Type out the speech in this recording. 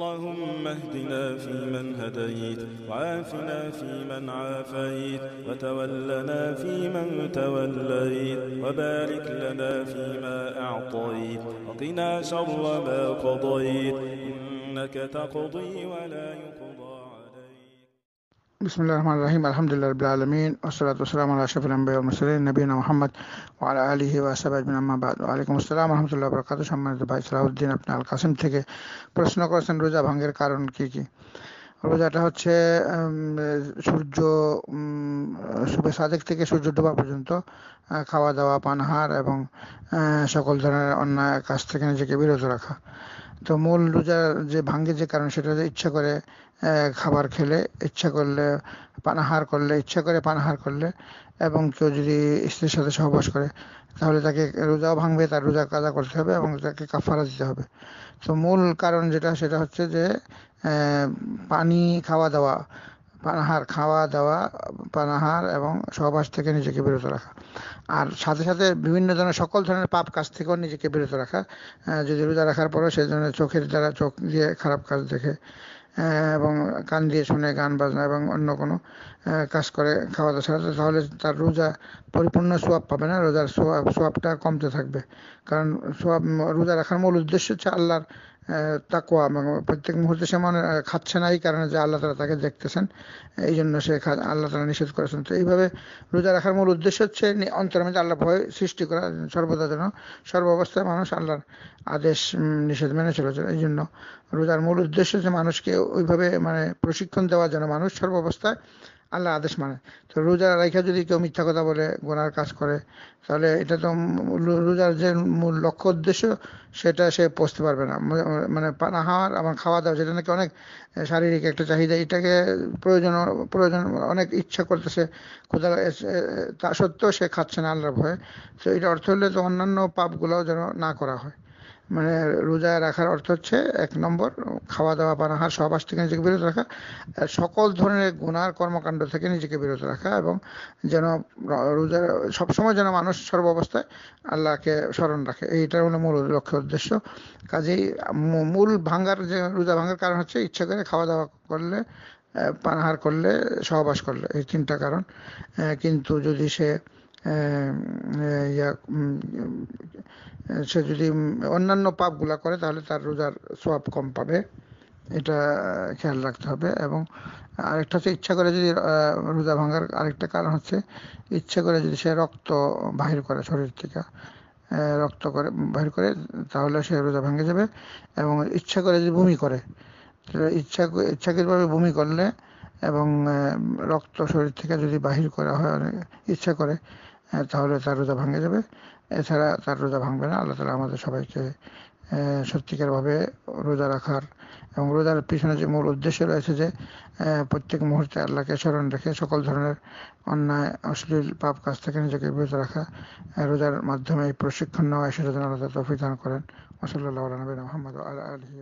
اللهم اهدنا فيمن هديت وعافنا فيمن عافيت وتولنا فيمن توليت وبارك لنا فيما أعطيت وقنا شر ما قضيت إنك تقضي ولا يقضى بسم الله الرحمن الرحيم الحمد لله رب العالمين والصلاة والسلام على أشرف الأنبياء والمرسلين نبينا محمد وعلى آله وصحبه أجمعين أما بعد ওয়ালাইকুম আসসালাম রহমতুল্লাহ বরকাত সম্মানিত ভাই সালাউদ্দিন আপনি আল কাসিম থেকে প্রশ্ন করেছেন রোজা ভাঙ্গের কারণ কি কি রোজাটা হচ্ছে উম, সূর্য উম, শুভে সাদেক থেকে সূর্য ডোবা পর্যন্ত আহ, খাওয়া দাওয়া পানাহার এবং আহ, সকল ধরনের অন্যায় কাজ থেকে নিজেকে বিরত রাখা তো মূল রোজা যে ভাঙ্গে যে কারণ সেটা হচ্ছে ইচ্ছা করে খাবার খেলে, ইচ্ছা করলে পানাহার করলে, ইচ্ছা করে পানাহার করলে এবং কেউ যদি স্ত্রীর সাথে সহবাস করে, তাহলে তাকে রোজাও ভাঙবে, তার রোজা কাজা করতে হবে এবং তাকে কাফারা দিতে হবে। তো মূল কারণ যেটা, সেটা হচ্ছে যে পানি খাওয়া দাওয়া পানাহার খাওয়া দাওয়া পানাহার এবং সহবাস থেকে নিজেকে বিরত রাখা। আর সাথে সাথে বিভিন্ন ধরনের, সকল ধরনের পাপ কাজ থেকেও নিজেকে বিরত রাখা। যদি রোজা রাখার পরেও সেই ধরনের চোখের দ্বারা চোখ দিয়ে খারাপ কাজ দেখে এবং কান দিয়ে শুনে গান বাজনা এবং অন্য কোনো কাজ করে খাওয়া দাওয়া ছাড়া তাহলে তার রোজা পরিপূর্ণ সোয়াব পাবে না। রোজার সোয়াব, সোয়াবটা কমতে থাকবে। কারণ সোয়াব, রোজা রাখার মূল উদ্দেশ্য হচ্ছে আল্লাহর তাকওয়া এবং প্রত্যেক মুহূর্তে সে মনে খাচ্ছে না এই কারণে যে আল্লাহ তালা তাকে দেখতেছেন, এই জন্য সে আল্লাহ তালা নিষেধ করেছেন। তো এইভাবে রোজা রাখার মূল উদ্দেশ্য হচ্ছে অন্তরের মধ্যে আল্লাহ ভয় সৃষ্টি করা, সর্বদা যেন সর্বাবস্থায় মানুষ আল্লাহর আদেশ নিষেধ মেনে চলেছে। এই জন্য রোজার মূল উদ্দেশ্য যে মানুষকে ওইভাবে মানে প্রশিক্ষণ দেওয়া, যেন মানুষ সর্বাবস্থায় আল্লাহ আদেশ মানে। তো রোজা রাখা যদি কেউ মিথ্যা কথা বলে, গোনার কাজ করে, তাহলে এটা তো রোজার যে মূল লক্ষ্য উদ্দেশ্য, সেটা সে পৌঁছতে পারবে না। মানে পানাহার এবং খাওয়া দাওয়া, যেটা নাকি অনেক শারীরিক একটা চাহিদা, এটাকে প্রয়োজন প্রয়োজন, অনেক ইচ্ছা করতেছে ক্ষুধা তা সত্ত্বেও সে খাচ্ছে না আল্লাহর ভয়ে। তো এটা অর্থ হলে তো অন্যান্য পাপগুলোও যেন না করা হয়। মানে রোজা রাখার অর্থ হচ্ছে এক নম্বর খাওয়া দাওয়া পানাহার, সহবাস থেকে নিজেকে বিরত রাখা সকল ধরনের গুনার কর্মকাণ্ড থেকে নিজেকে বিরত রাখা এবং যেন রোজা, সবসময় যেন মানুষ সর্বাবস্থায় আল্লাহকে স্মরণ রাখে। এইটার হলো মূল লক্ষ্য উদ্দেশ্য। কাজেই মূল ভাঙ্গার যে, রোজা ভাঙ্গার কারণ হচ্ছে ইচ্ছা করে খাওয়া দাওয়া করলে পানাহার করলে, সহবাস করলে, এই তিনটা কারণ। কিন্তু যদি সে ইয়া সে যদি অন্যান্য পাপগুলা করে, তাহলে তার রোজার সোয়াব কম পাবে। এটা খেয়াল রাখতে হবে। এবং আরেকটা হচ্ছে, ইচ্ছা করে যদি রোজা ভাঙার আরেকটা কারণ হচ্ছে, ইচ্ছা করে যদি সে রক্ত বাহির করে শরীর থেকে রক্ত করে, বাহির করে, তাহলে সে রোজা ভেঙে যাবে। এবং ইচ্ছা করে যদি বমি করে ইচ্ছা, ইচ্ছাকৃতভাবে বমি করলে এবং রক্ত শরীর থেকে যদি বাহির করা হয়, ইচ্ছা করে তাহলে তার রোজা ভাঙে যাবে। এছাড়া তার রোজা ভাঙবে না। আল্লাহ তালা আমাদের সবাইকে সত্যিকারভাবে রোজা রাখার এবং রোজার পিছনে যে মূল উদ্দেশ্য রয়েছে যে প্রত্যেক মুহূর্তে আল্লাহকে স্মরণ রেখে সকল ধরনের অন্যায়, অশ্লীল পাপ কাজ থেকে নিজেকে বিরত রাখা রোজার মাধ্যমে প্রশিক্ষণ নেওয়া, সেটা যেন আল্লাহ তৌফিক দান করেন। ওসল্লাহ নবীনা মোহাম্মদ আলহি